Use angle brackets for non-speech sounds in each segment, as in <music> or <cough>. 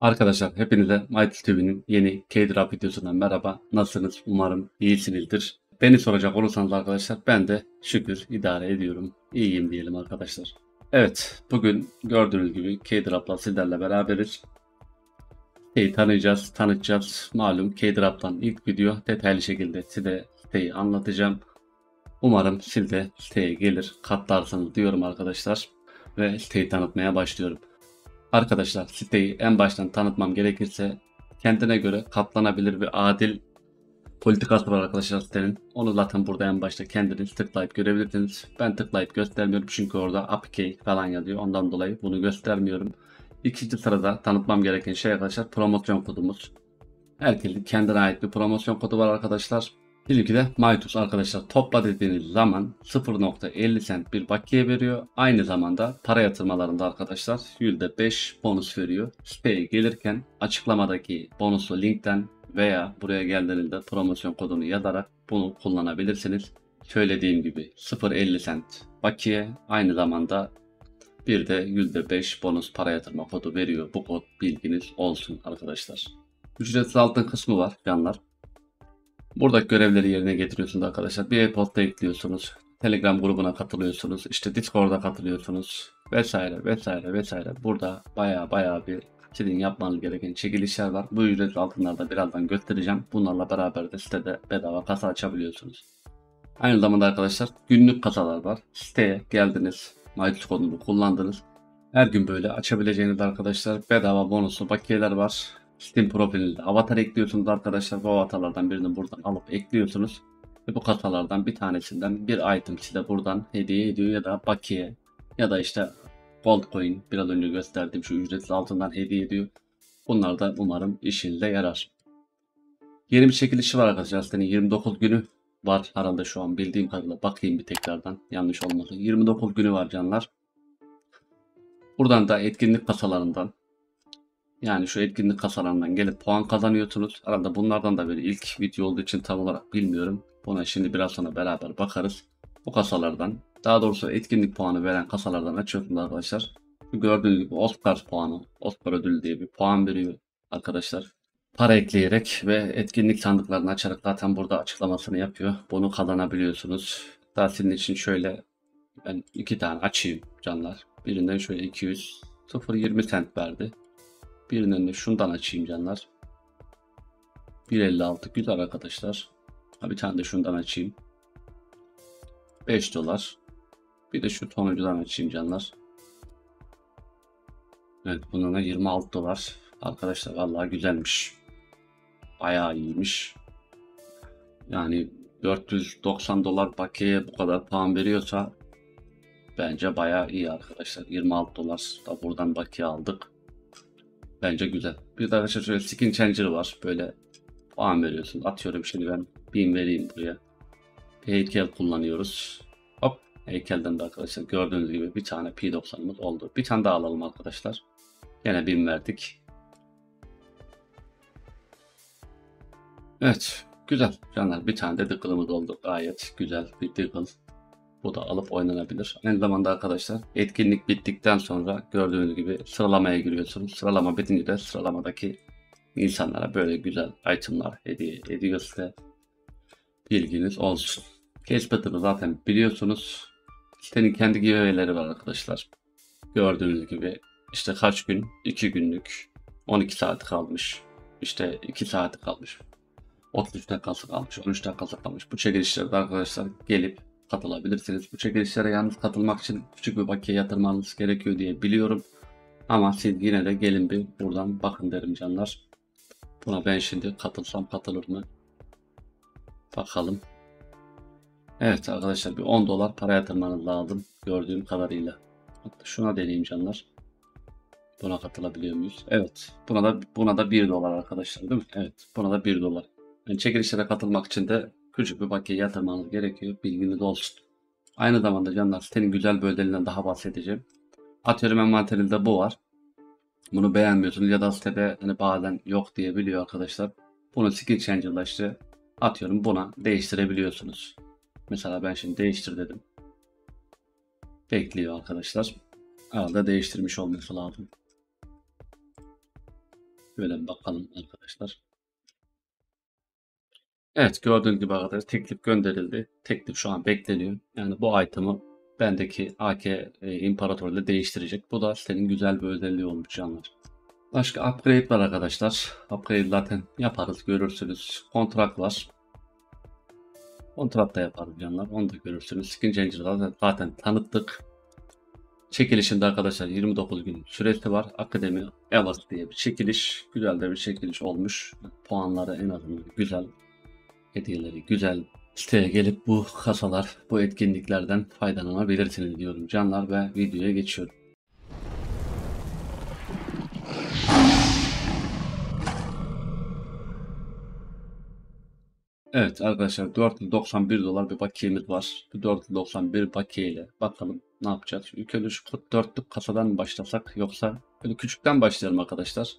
Arkadaşlar hepinize Mighty TV'nin yeni K-Drop videosundan merhaba. Nasılsınız? Umarım iyisinizdir. Beni soracak olursanız arkadaşlar ben de şükür idare ediyorum. İyiyim diyelim arkadaşlar. Evet bugün gördüğünüz gibi K-Drop'la sizlerle beraberiz. Siteyi tanıyacağız, tanıtacağız. Malum K-Drop'tan ilk video detaylı şekilde size siteyi anlatacağım. Umarım siz de siteye gelir katlarsınız diyorum arkadaşlar. Ve siteyi tanıtmaya başlıyorum. Arkadaşlar siteyi en baştan tanıtmam gerekirse kendine göre katlanabilir ve adil politikası var arkadaşlar sitenin. Onu zaten burada en başta kendiniz tıklayıp görebilirsiniz. Ben tıklayıp göstermiyorum çünkü orada APK falan yazıyor. Ondan dolayı bunu göstermiyorum. İkinci sırada tanıtmam gereken şey arkadaşlar promosyon kodumuz. Herkesin kendine ait bir promosyon kodu var arkadaşlar. Bizimki de Mytus arkadaşlar topla dediğiniz zaman 0.50 cent bir bakiye veriyor. Aynı zamanda para yatırmalarında arkadaşlar %5 bonus veriyor. Siteye gelirken açıklamadaki bonuslu linkten veya buraya geldiğinizde promosyon kodunu yazarak bunu kullanabilirsiniz. Söylediğim gibi 0.50 cent bakiye aynı zamanda bir de %5 bonus para yatırma kodu veriyor. Bu kod bilginiz olsun arkadaşlar. Ücretsiz altın kısmı var canlar. Buradaki görevleri yerine getiriyorsunuz arkadaşlar. Bir e-posta ekliyorsunuz. Telegram grubuna katılıyorsunuz. İşte Discord'a katılıyorsunuz. Vesaire vesaire vesaire. Burada baya baya bir sizin yapmanız gereken çekilişler var. Bu ücret altınlarda birazdan göstereceğim. Bunlarla beraber de sitede bedava kasa açabiliyorsunuz. Aynı zamanda arkadaşlar günlük kasalar var. Siteye geldiniz. Miles kodunu kullandınız. Her gün böyle açabileceğiniz arkadaşlar bedava bonuslu bakiyeler var. Steam profilinde avatar ekliyorsunuz arkadaşlar. Bu avatarlardan birini buradan alıp ekliyorsunuz. Ve bu kasalardan bir tanesinden bir item size buradan hediye ediyor ya da bakiye ya da işte gold coin biraz önce gösterdiğim şu ücretsiz altından hediye ediyor. Bunlar da umarım işinize yarar. Yeni bir çekilişi var arkadaşlar. Senin 29 günü var herhalde şu an bildiğim kadarıyla. Bakayım bir tekrardan yanlış olmasın. 29 günü var canlar. Buradan da etkinlik kasalarından yani şu etkinlik kasalarından gelip puan kazanıyorsunuz. Arada bunlardan da böyle ilk video olduğu için tam olarak bilmiyorum. Buna şimdi biraz sonra beraber bakarız. Bu kasalardan daha doğrusu etkinlik puanı veren kasalardan açıyorsunuz arkadaşlar. Gördüğünüz gibi Oscar puanı, Oscar ödülü diye bir puan veriyor arkadaşlar. Para ekleyerek ve etkinlik sandıklarını açarak zaten burada açıklamasını yapıyor. Bunu kazanabiliyorsunuz. Sizin için şöyle ben iki tane açayım canlar. Birinden şöyle 200 0.20 cent verdi. Birinden de şundan açayım canlar. 1.56 güzel arkadaşlar. Bir tane de şundan açayım. 5 dolar. Bir de şu tonuncudan açayım canlar. Evet bunun da 26 dolar. Arkadaşlar vallahi güzelmiş. Bayağı iyiymiş. Yani 490 dolar bakiye bu kadar puan veriyorsa bence bayağı iyi arkadaşlar. 26 dolar da buradan bakiye aldık. Bence güzel. Bir de arkadaşlar şöyle skin changer var. Böyle puan veriyorsun. Atıyorum şimdi ben bin vereyim buraya. Bir heykel kullanıyoruz. Hop heykelden de arkadaşlar gördüğünüz gibi bir tane P90'ımız oldu. Bir tane daha alalım arkadaşlar. Yine bin verdik. Evet güzel canlar bir tane de dıkılımız oldu. Gayet güzel bir dıkıl. Bu da alıp oynanabilir. Aynı zamanda arkadaşlar etkinlik bittikten sonra gördüğünüz gibi sıralamaya giriyorsunuz. Sıralama bitince de sıralamadaki insanlara böyle güzel itemlar hediye ediyor size. Bilginiz olsun. Cashbatter'ı zaten biliyorsunuz. Sitenin kendi giveaway'leri var arkadaşlar. Gördüğünüz gibi işte kaç gün? 2 günlük 12 saat kalmış. İşte 2 saat kalmış. 33 dakikası kalmış, 13 dakikası kalmış. Bu çekilişlerde arkadaşlar gelip katılabilirsiniz. Bu çekilişlere yalnız katılmak için küçük bir bakiye yatırmanız gerekiyor diye biliyorum. Ama siz yine de gelin bir buradan bakın derim canlar. Buna ben şimdi katılsam katılır mı? Bakalım. Evet arkadaşlar bir 10 dolar para yatırmanız lazım gördüğüm kadarıyla. Hatta şuna deneyeyim canlar. Buna katılabiliyor muyuz? Evet. Buna da buna da 1 dolar arkadaşlar değil mi? Evet. Buna da 1 dolar. Yani çekilişlere katılmak için de küçük bir bakiye yatırmanız gerekiyor. Bilginiz olsun. Aynı zamanda canlar sitenin güzel bir daha bahsedeceğim. Atıyorum envanterinizde bu var. Bunu beğenmiyorsunuz ya da sitede hani bazen yok diyebiliyor arkadaşlar. Bunu skill changer'la atıyorum buna değiştirebiliyorsunuz. Mesela ben şimdi değiştir dedim. Bekliyor arkadaşlar. Arada değiştirmiş olması lazım. Şöyle bir bakalım arkadaşlar. Evet gördüğünüz gibi arkadaşlar teklif gönderildi. Teklif şu an bekleniyor. Yani bu item'ı bendeki AK e, İmparator ile değiştirecek. Bu da senin güzel bir özelliği olmuş canlar. Başka upgrade var arkadaşlar. Upgrade zaten yaparız görürsünüz. Kontrat var. Kontrat da yaparız canlar. Onu da görürsünüz. Skin Changer'da zaten tanıttık. Çekilişinde arkadaşlar 29 gün süresi var. Akademi Evers diye bir çekiliş. Güzel de bir çekiliş olmuş. Puanları en azından güzel. Hediyeleri güzel. Siteye gelip bu kasalar, bu etkinliklerden faydalanabilirsiniz diyorum canlar ve videoya geçiyorum. Evet arkadaşlar 491 dolar bir bakiyemiz var. Bu 491 bakiye ile bakalım ne yapacağız. İlk önce şu 44'lük kasadan başlasak yoksa böyle küçükten başlayalım arkadaşlar.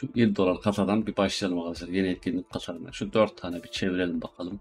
Şu 1 dolar kasadan bir başlayalım arkadaşlar. Yeni etkinlik kasalarına. Şu 4 tane bir çevirelim bakalım.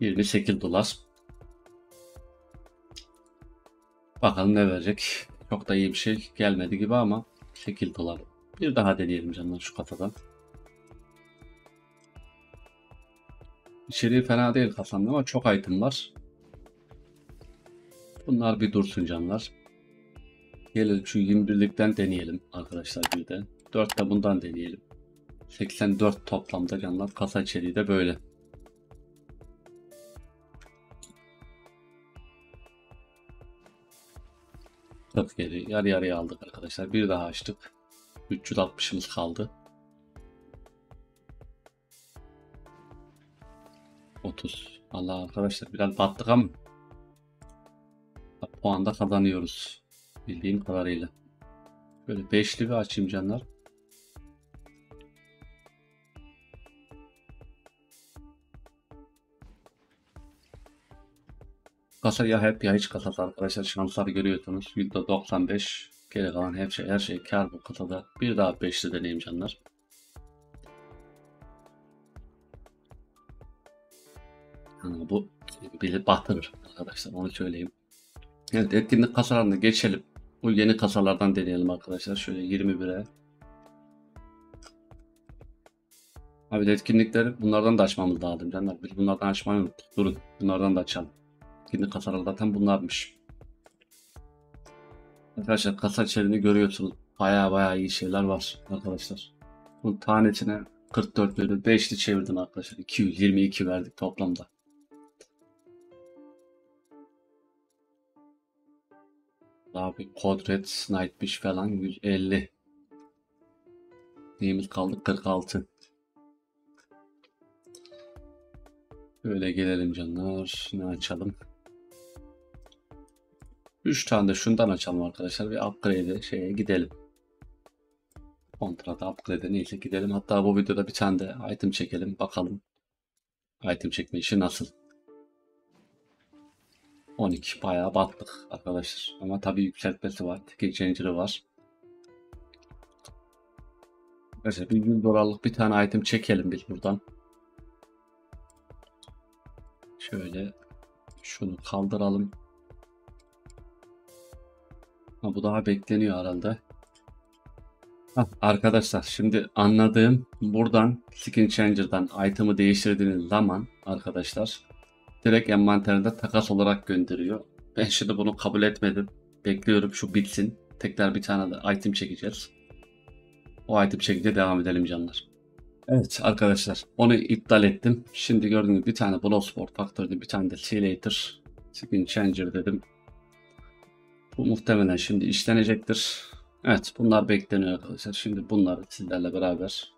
28 dolar. Bakalım ne verecek. Çok da iyi bir şey gelmedi gibi ama 8 dolar. Bir daha deneyelim canlar şu kasadan. İçeriği fena değil kasanın ama çok item var. Bunlar bir dursun canlar. Gelelim şu 21'likten deneyelim arkadaşlar bir de. 4 de bundan deneyelim. 84 toplamda canlar. Kasa içeriği de böyle. Kırk geri yarı yarıya aldık arkadaşlar. Bir daha açtık. 360'ımız kaldı. 30. Allah arkadaşlar biraz battık ama puanda kazanıyoruz. Bildiğim kadarıyla. Böyle beşli bir açayım canlar. Kasa ya hep ya hiç kasası arkadaşlar şansları görüyorsunuz. %95 geri kalan her şey her şey kar bu kasada. Bir daha beşli deneyim canlar. Yani bu bizi batırır arkadaşlar onu söyleyeyim. Evet etkinlik kasalarına geçelim. Bu yeni kasalardan deneyelim arkadaşlar. Şöyle 21'e. Abi etkinlikleri bunlardan da açmamız lazım canlar. Biz bunlardan açmayı unuttuk. Durun bunlardan da açalım. Etkinlik kasaları zaten bunlarmış. Arkadaşlar kasa içeriğini görüyorsunuz. Baya baya iyi şeyler var arkadaşlar. Bunun tanesine 44 bölü 5'li çevirdim arkadaşlar. 222 verdik toplamda. Abi Kodret, Nightwish falan 150. Neyimiz kaldı? 46. Böyle gelelim canlar. Ne açalım? 3 tane de şundan açalım arkadaşlar. Bir upgrade şeye gidelim. Kontrata upgrade neyse gidelim. Hatta bu videoda bir tane de item çekelim. Bakalım. Item çekme işi nasıl? 12 bayağı battık arkadaşlar. Ama tabii yükseltmesi var. Ticket changer'ı var. Mesela bir 100 dolarlık bir tane item çekelim biz buradan. Şöyle şunu kaldıralım. Ha, bu daha bekleniyor herhalde. Hah, arkadaşlar şimdi anladığım buradan skin changer'dan item'ı değiştirdiğiniz zaman arkadaşlar direkt envanterinde takas olarak gönderiyor. Ben şimdi bunu kabul etmedim. Bekliyorum şu bitsin. Tekrar bir tane de item çekeceğiz. O item çekince devam edelim canlar. Evet arkadaşlar onu iptal ettim. Şimdi gördüğünüz bir tane Blowsport faktörde bir tane de Simulator Skin Changer dedim. Bu muhtemelen şimdi işlenecektir. Evet bunlar bekleniyor arkadaşlar. Şimdi bunları sizlerle beraber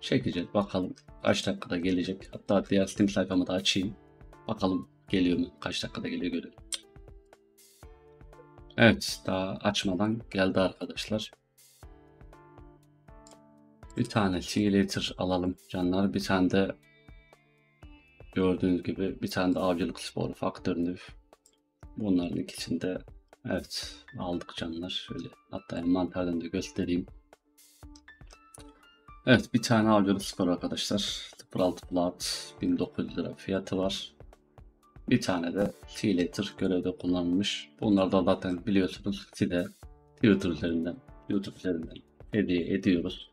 çekeceğiz. Bakalım kaç dakikada gelecek. Hatta diğer Steam sayfamı da açayım. Bakalım geliyor mu? Kaç dakikada geliyor görelim. Evet daha açmadan geldi arkadaşlar. Bir tane simulator alalım canlar. Bir tane de gördüğünüz gibi bir tane de avcılık sporu faktörünü bunların ikisinde evet aldık canlar. Şöyle hatta envanterden de göstereyim. Evet bir tane avcılık sporu arkadaşlar. 06 plat 1900 lira fiyatı var. Bir tane de T-Later görevde kullanılmış. Bunlar da zaten biliyorsunuz site Twitter üzerinden, YouTube üzerinden hediye ediyoruz.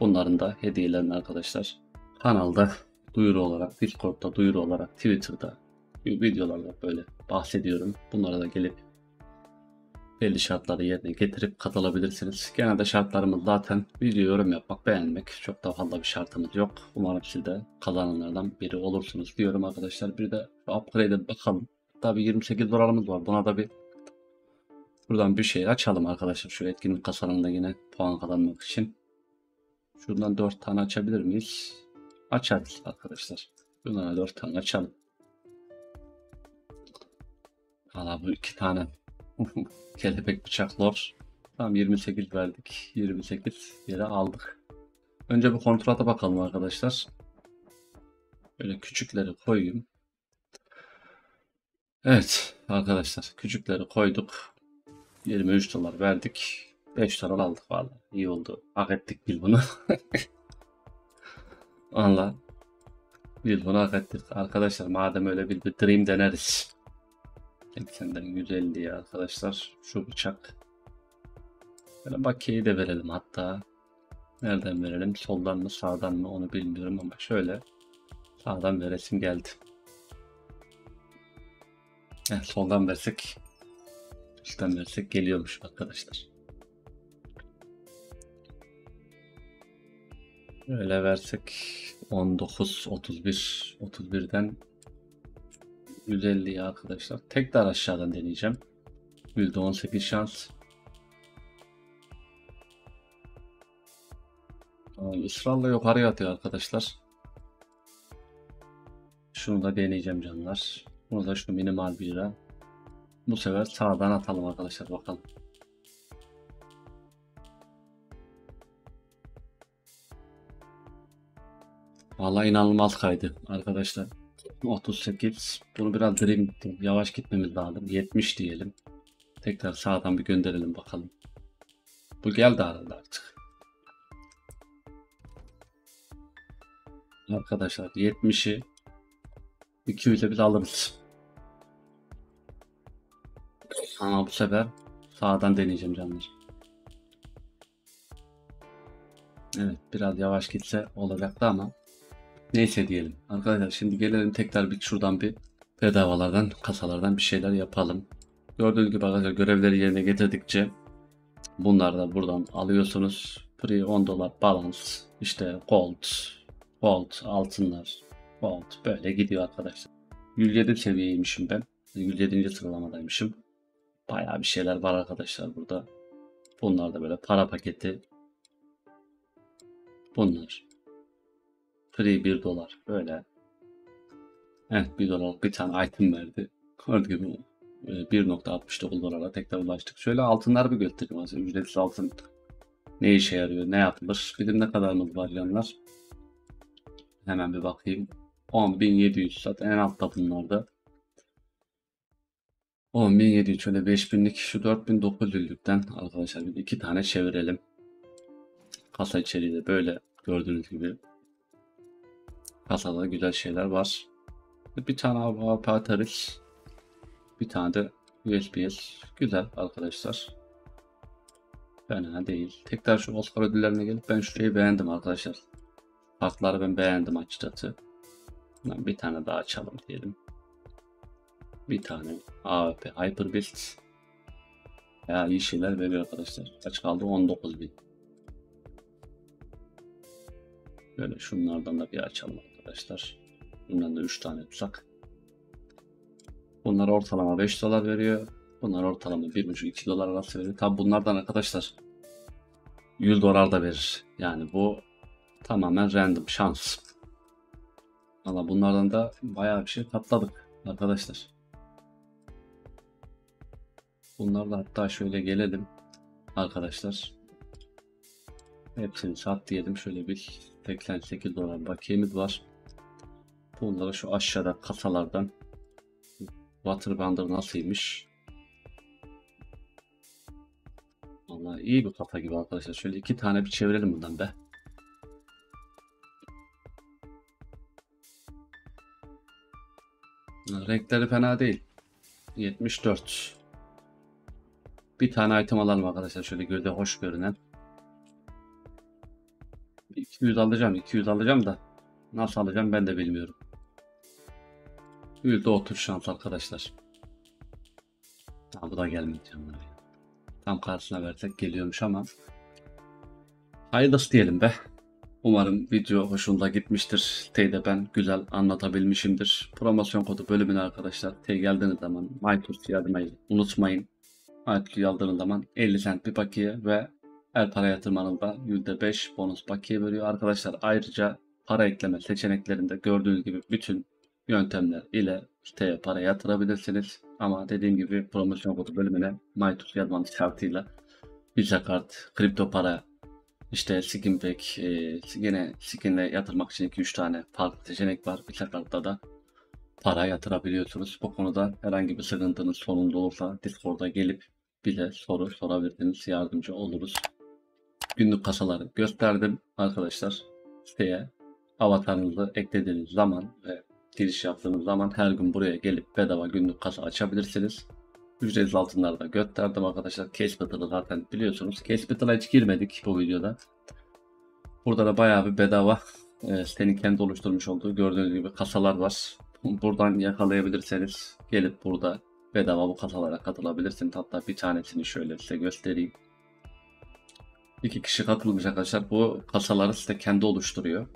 Bunların da hediyelerini arkadaşlar kanalda duyuru olarak, Discord'da duyuru olarak, Twitter'da videolarda böyle bahsediyorum. Bunlara da gelip belli şartları yerine getirip katılabilirsiniz. Genelde şartlarımız zaten video yorum yapmak, beğenmek. Çok da fazla bir şartımız yok. Umarım siz de kazananlardan biri olursunuz diyorum arkadaşlar. Bir de upgrade'e bakalım. Tabi 28 dolarımız var. Buna da bir buradan bir şey açalım arkadaşlar. Şu etkinlik kasalarında yine puan kazanmak için. Şuradan 4 tane açabilir miyiz? Açarız arkadaşlar. Bunlara 4 tane açalım. Valla bu iki tane <laughs> kelebek bıçak lor. Tamam 28 verdik. 28 yere aldık. Önce bir kontrata bakalım arkadaşlar. Böyle küçükleri koyayım. Evet arkadaşlar küçükleri koyduk. 23 dolar verdik. 5 dolar aldık valla. İyi oldu. Hak ettik bil bunu. <laughs> valla. Bil bunu hak ettik. Arkadaşlar madem öyle bir, bir dream deneriz. 80'den 150'ye arkadaşlar. Şu bıçak. Böyle bakiyeyi de verelim hatta. Nereden verelim? Soldan mı sağdan mı onu bilmiyorum ama şöyle sağdan veresim geldi. Heh, soldan versek üstten versek geliyormuş arkadaşlar. Öyle versek 19 31 31'den 150'ye arkadaşlar. Tekrar aşağıdan deneyeceğim. %18 şans. Aa, ısrarla yukarıya atıyor arkadaşlar. Şunu da deneyeceğim canlar. Bunu da şu minimal bir lira. Bu sefer sağdan atalım arkadaşlar bakalım. Vallahi inanılmaz kaydı arkadaşlar. 38. Bunu biraz dream yavaş gitmemiz lazım. 70 diyelim. Tekrar sağdan bir gönderelim bakalım. Bu geldi herhalde artık. Arkadaşlar 70'i 200'e biz alırız. Ama bu sefer sağdan deneyeceğim canlar. Evet biraz yavaş gitse olacaktı ama neyse diyelim. Arkadaşlar şimdi gelelim tekrar bir şuradan bir bedavalardan kasalardan bir şeyler yapalım. Gördüğünüz gibi arkadaşlar görevleri yerine getirdikçe bunları da buradan alıyorsunuz. Free 10 dolar balance işte gold gold altınlar gold böyle gidiyor arkadaşlar. 107 seviyeymişim ben. 107. sıralamadaymışım. Bayağı bir şeyler var arkadaşlar burada. Bunlar da böyle para paketi. Bunlar. Free 1 dolar. Böyle. Evet 1 dolar bir tane item verdi. Gördüğünüz gibi 1.69 dolara tekrar ulaştık. Şöyle altınlar bir göstereyim. Aslında ücretsiz altın ne işe yarıyor, ne yapılır. Bizim ne kadarımız var yanlar. Hemen bir bakayım. 10.700 zaten en altta bunlarda. 10.700 şöyle 5.000'lik şu 4.900'lükten arkadaşlar bir iki tane çevirelim. Kasa içeriği de böyle gördüğünüz gibi. Kasada güzel şeyler var. Bir tane AWP atarız. Bir tane de USBS. Güzel arkadaşlar. Fena değil. Tekrar şu Oscar ödüllerine gelip ben şurayı beğendim arkadaşlar. Farkları ben beğendim açıkçası. Bir tane daha açalım diyelim. Bir tane AWP Hyper Build. Ya iyi şeyler veriyor arkadaşlar. Kaç kaldı? 19.000. Böyle şunlardan da bir açalım arkadaşlar. Bundan da 3 tane tutsak. Bunlar ortalama 5 dolar veriyor. Bunlar ortalama 1,5-2 dolar arası veriyor. Tabi bunlardan arkadaşlar 100 dolar da verir. Yani bu tamamen random şans. Valla bunlardan da bayağı bir şey katladık arkadaşlar. Bunlarla hatta şöyle gelelim arkadaşlar. Hepsini sat diyelim. Şöyle bir 88 dolar bakiyemiz var. Bunları şu aşağıda kasalardan Waterbender nasılmış? Vallahi iyi bir kafa gibi arkadaşlar. Şöyle iki tane bir çevirelim buradan be. Renkleri fena değil. 74. Bir tane item alalım arkadaşlar. Şöyle göze hoş görünen. 200 alacağım, 200 alacağım da nasıl alacağım ben de bilmiyorum. %30 şans arkadaşlar. Ha, bu da gelmedi. Tam karşısına versek geliyormuş ama hayırlısı diyelim be. Umarım video hoşunuza gitmiştir. Siteyi de ben güzel anlatabilmişimdir. Promosyon kodu bölümüne arkadaşlar siteye geldiğiniz zaman MyTools yazmayı unutmayın. MyTools yazdığınız zaman 50 cent bir bakiye ve her para yatırmanızda %5 bonus bakiye veriyor. Arkadaşlar ayrıca para ekleme seçeneklerinde gördüğünüz gibi bütün yöntemler ile siteye para yatırabilirsiniz. Ama dediğim gibi promosyon kodu bölümüne MyTools yazmanız şartıyla Visa kart, kripto para, işte skin pack, e, yine skinle yatırmak için 2-3 tane farklı seçenek var. Visa kartta da para yatırabiliyorsunuz. Bu konuda herhangi bir sıkıntınız, sorunuz olursa Discord'a gelip bize soru sorabilirsiniz. Yardımcı oluruz. Günlük kasaları gösterdim arkadaşlar. Siteye avatarınızı eklediğiniz zaman ve giriş yaptığınız zaman her gün buraya gelip bedava günlük kasa açabilirsiniz. Ücretsiz altınları da gösterdim arkadaşlar. Case Battle'ı zaten biliyorsunuz. Battle'a hiç girmedik bu videoda. Burada da bayağı bir bedava e, sitenin kendi oluşturmuş olduğu gördüğünüz gibi kasalar var. Buradan yakalayabilirseniz gelip burada bedava bu kasalara katılabilirsiniz. Hatta bir tanesini şöyle size göstereyim. İki kişi katılmış arkadaşlar. Bu kasaları site kendi oluşturuyor.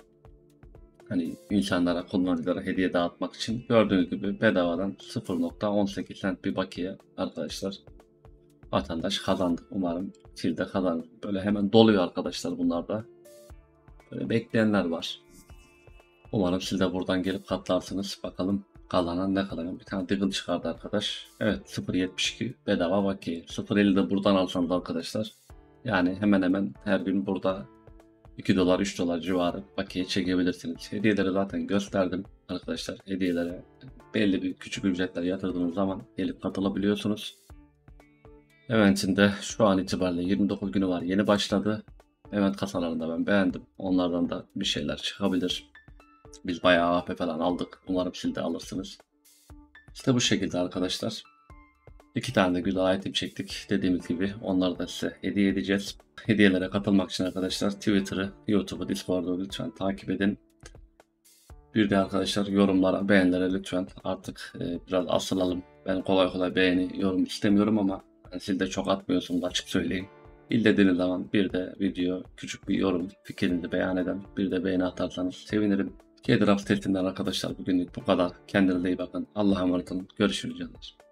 Hani insanlara, kullanıcılara hediye dağıtmak için gördüğünüz gibi bedavadan 0.18 cent bir bakiye arkadaşlar vatandaş kazandı. Umarım siz de kazanır. Böyle hemen doluyor arkadaşlar bunlar da. Böyle bekleyenler var. Umarım siz de buradan gelip katlarsınız. Bakalım kazanan ne kadar. Bir tane Diggle çıkardı arkadaş. Evet 0.72 bedava bakiye. 0.50 de buradan alsanız arkadaşlar. Yani hemen hemen her gün burada 2 dolar 3 dolar civarı bakiye çekebilirsiniz. Hediyeleri zaten gösterdim arkadaşlar. Hediyelere belli bir küçük ücretler yatırdığınız zaman gelip katılabiliyorsunuz. Eventin de şu an itibariyle 29 günü var. Yeni başladı. Event kasalarında ben beğendim. Onlardan da bir şeyler çıkabilir. Biz bayağı AP falan aldık. Umarım siz de alırsınız. İşte bu şekilde arkadaşlar. İki tane de güzel item çektik. Dediğimiz gibi onları da size hediye edeceğiz. Hediyelere katılmak için arkadaşlar Twitter'ı, YouTube'u, Discord'u lütfen takip edin. Bir de arkadaşlar yorumlara, beğenilere lütfen artık e, biraz asılalım. Ben kolay kolay beğeni, yorum istemiyorum ama siz de çok atmıyorsunuz açık söyleyeyim. İllediğiniz zaman bir de video, küçük bir yorum, fikrinizi beyan eden bir de beğeni atarsanız sevinirim. K-Draft testinden arkadaşlar bugünlük bu kadar. Kendinize iyi bakın. Allah'a emanet olun. Görüşürüz canlar.